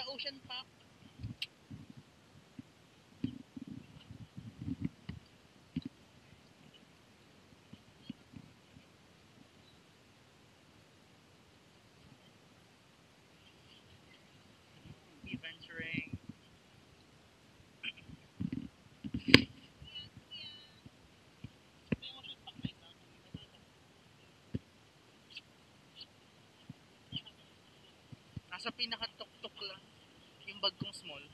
Nasa Ocean Park. Adventuring. Nasa pinaka-tok-tok lang. Yung bag kong small.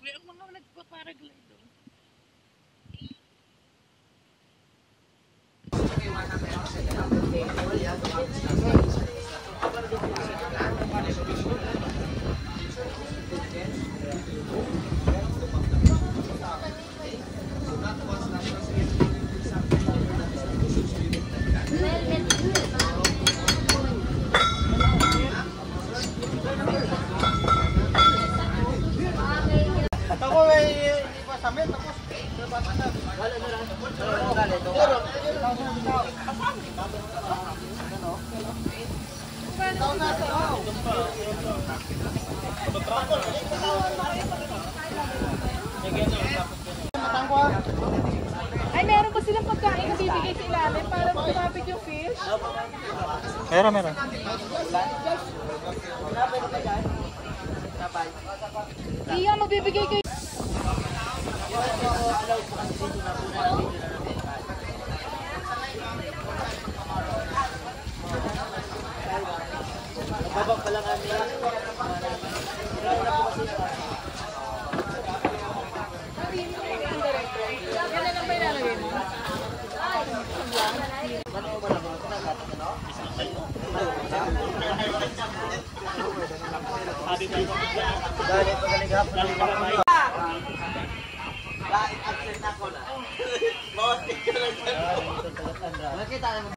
Ang mga nagpa-paraglide doon. Ako ay hindi pa sa men tapos wala na lang. Wala Ay, meron ba silang pagkain na bibigay sa ilalim para lumapit yung fish? Meron, meron. Iya, mabibigay kayo. Babak pa lang kami. Yan na lang ba ilalagay mo? Dali pa galing hapon. Lain absent ako na. Bawas ka lang dyan. Makita naman.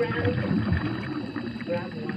grab, grab one.